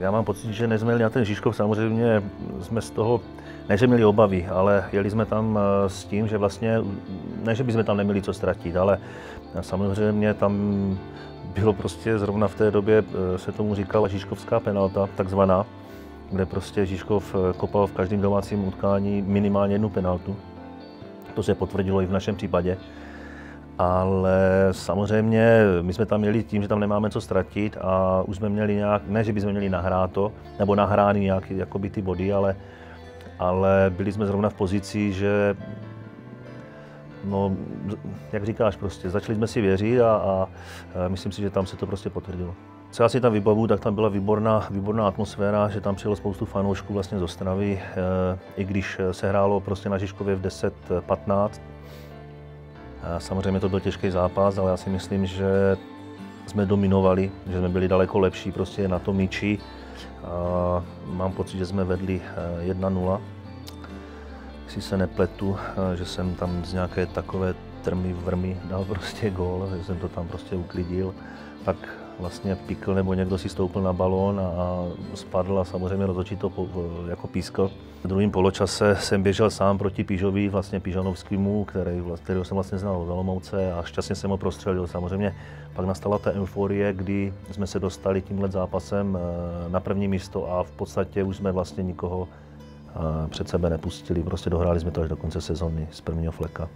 Já mám pocit, že než jsme jeli na ten Žižkov, samozřejmě jsme z toho, ne že měli obavy, ale jeli jsme tam eh, s tím, že vlastně, ne že bychom tam neměli co ztratit, ale samozřejmě tam bylo prostě zrovna v té době, eh, se tomu říkala Žižkovská penalta, takzvaná, kde prostě Žižkov eh, kopal v každém domácím utkání minimálně jednu penaltu. To se potvrdilo i v našem případě. Ale samozřejmě my jsme tam měli tím, že tam nemáme co ztratit a už jsme měli nějak, ne, že bychom měli nahrát to, nebo nahrány nějaký jakoby ty body, ale, ale byli jsme zrovna v pozici, že no, jak říkáš, prostě začali jsme si věřit a, a myslím si, že tam se to prostě potvrdilo. Co já si tam vybavu, tak tam byla výborná, výborná atmosféra, že tam přijelo spoustu fanoušků vlastně z Ostravy, eh, i když se hrálo prostě na Žižkově v 10-15. Samozřejmě to byl těžký zápas, ale já si myslím, že jsme dominovali, že jsme byli daleko lepší prostě na tom míči. A mám pocit, že jsme vedli 1-0. Eh, Jestli se nepletu, eh, že jsem tam z nějaké takové trmy vrmy dal prostě gól, že jsem to tam prostě uklidil. Pak vlastně pikl nebo někdo si stoupil na balón a spadl a samozřejmě rozhodčí to jako pískl. V druhém poločase jsem běžel sám proti Pížovi, vlastně Pížanovskému, který, kterého jsem vlastně znal v Olomouce a šťastně jsem ho prostřelil. Samozřejmě pak nastala ta euforie, kdy jsme se dostali tímhle zápasem eh, na první místo a v podstatě už jsme vlastně nikoho eh, před sebe nepustili. Prostě dohráli jsme to až do konce sezóny z prvního fleka.